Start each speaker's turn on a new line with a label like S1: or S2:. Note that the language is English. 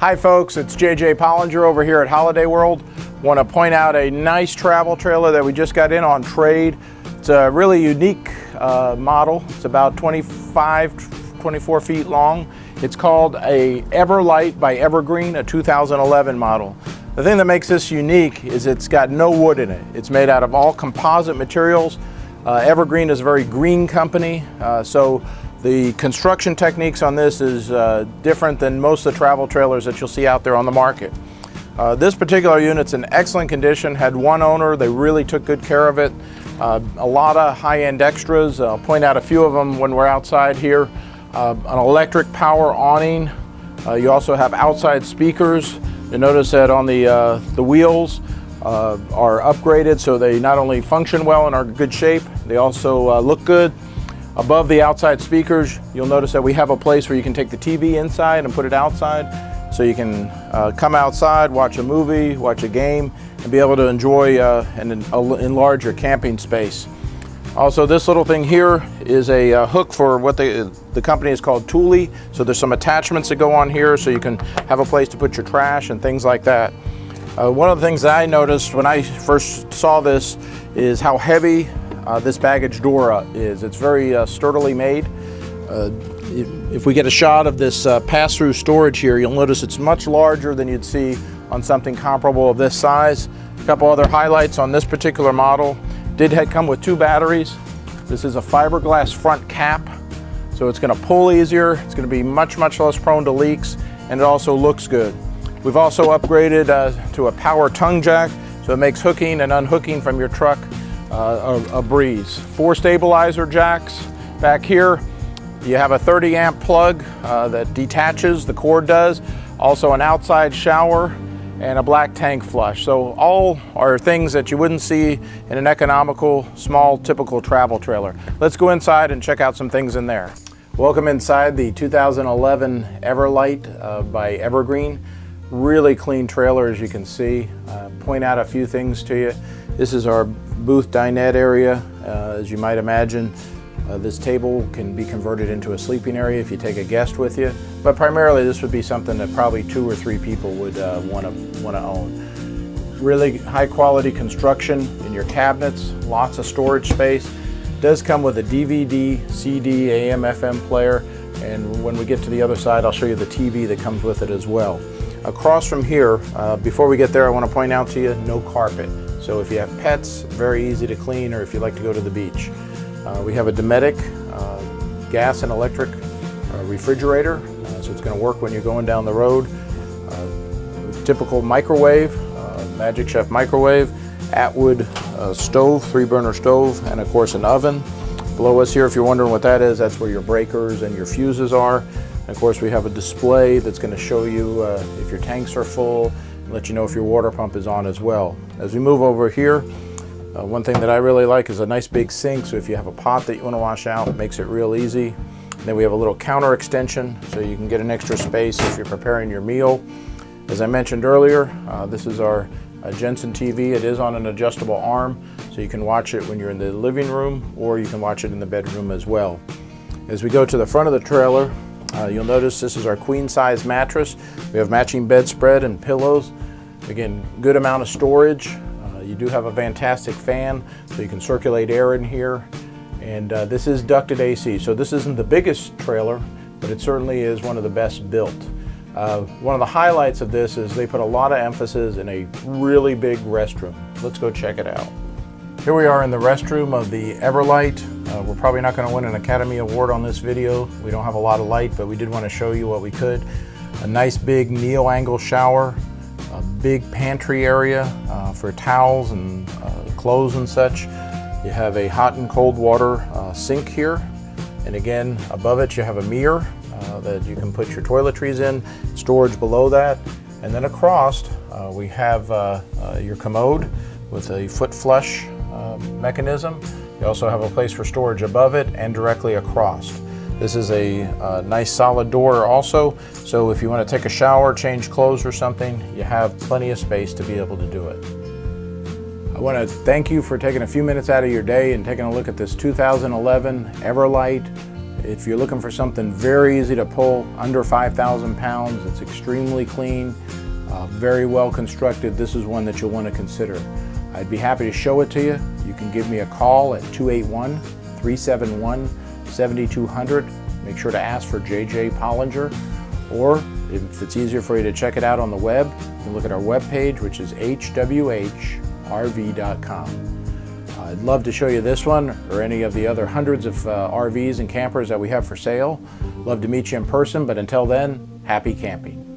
S1: Hi folks, it's JJ Pollinger over here at Holiday World. Want to point out a nice travel trailer that we just got in on trade. It's a really unique uh, model. It's about 25, 24 feet long. It's called a Everlite by Evergreen, a 2011 model. The thing that makes this unique is it's got no wood in it. It's made out of all composite materials. Uh, Evergreen is a very green company, uh, so the construction techniques on this is uh, different than most of the travel trailers that you'll see out there on the market. Uh, this particular unit's in excellent condition, had one owner, they really took good care of it. Uh, a lot of high-end extras, I'll point out a few of them when we're outside here. Uh, an electric power awning, uh, you also have outside speakers. You notice that on the, uh, the wheels are upgraded so they not only function well and are in good shape, they also look good. Above the outside speakers, you'll notice that we have a place where you can take the TV inside and put it outside. So you can uh, come outside, watch a movie, watch a game, and be able to enjoy uh, and enlarge your camping space. Also, this little thing here is a uh, hook for what the, the company is called Thule. So there's some attachments that go on here so you can have a place to put your trash and things like that. Uh, one of the things that I noticed when I first saw this is how heavy this baggage door uh, is. It's very uh, sturdily made. Uh, if, if, we get a shot of this uh, pass-through storage here, you'll notice it's much larger than you'd see on something comparable of this size. A couple other highlights on this particular model. Did come with two batteries. This is a fiberglass front cap, so it's going to pull easier. It's going to be much, much less prone to leaks, and it also looks good. We've also upgraded uh, to a power tongue jack, so it makes hooking and unhooking from your truck uh, a, a, breeze. Four stabilizer jacks back here. You have a 30 amp plug uh, that detaches, the cord does. Also an outside shower and a black tank flush. So all are things that you wouldn't see in an economical, small, typical travel trailer. Let's go inside and check out some things in there. Welcome inside the 2011 Everlite uh, by Evergreen. Really clean trailer as you can see. Uh, point out a few things to you. This is our booth dinette area. Uh, as you might imagine, uh, this table can be converted into a sleeping area if you take a guest with you, but primarily this would be something that probably two or three people would want to want to own. Really high quality construction in your cabinets, lots of storage space. does come with a DVD, CD, AM, FM player, and when we get to the other side, I'll show you the TV that comes with it as well. Across from here, uh, before we get there, I want to point out to you, no carpet. So if you have pets, very easy to clean, or if you like to go to the beach. Uh, we have a Dometic uh, gas and electric uh, refrigerator, uh, so it's going to work when you're going down the road. Uh, typical microwave, Magic Chef microwave, Atwood stove, three burner stove, and of course an oven. Below us here, if you're wondering what that is, that's where your breakers and your fuses are. And of course, we have a display that's going to show you uh, if your tanks are full, let you know if your water pump is on as well. As we move over here, uh, one thing that I really like is a nice big sink, so if you have a pot that you want to wash out, it makes it real easy. And then we have a little counter extension, so you can get an extra space if you're preparing your meal. As I mentioned earlier, uh, this is our uh, Jensen TV. It is on an adjustable arm, so you can watch it when you're in the living room, or you can watch it in the bedroom as well. As we go to the front of the trailer, uh, you'll notice this is our queen size mattress. We have matching bedspread and pillows. Again, good amount of storage. Uh, you do have a fantastic fan, so you can circulate air in here. And uh, this is ducted AC, so this isn't the biggest trailer, but it certainly is one of the best built. Uh, one of the highlights of this is they put a lot of emphasis in a really big restroom. Let's go check it out. Here we are in the restroom of the Everlite. Uh, we're probably not going to win an Academy Award on this video. We don't have a lot of light, but we did want to show you what we could. A nice big neo-angle shower, a big pantry area uh, for towels and uh, clothes and such. You have a hot and cold water uh, sink here. And again, above it you have a mirror uh, that you can put your toiletries in, storage below that. And then across uh, we have your commode with a foot flush mechanism you also have a place for storage above it and directly across. This is a, a, nice solid door also, so if you want to take a shower, change clothes or something, you have plenty of space to be able to do it. I want to thank you for taking a few minutes out of your day and taking a look at this 2011 Everlite If you're looking for something very easy to pull, under 5,000 pounds, it's extremely clean, uh, very well constructed, this is one that you'll want to consider. I'd be happy to show it to you. You can give me a call at 281 371 7200. Make sure to ask for JJ Pollinger. Or if it's easier for you to check it out on the web, you can look at our webpage, which is hwhrv.com. I'd love to show you this one or any of the other hundreds of uh, RVs and campers that we have for sale. Love to meet you in person, but until then, happy camping.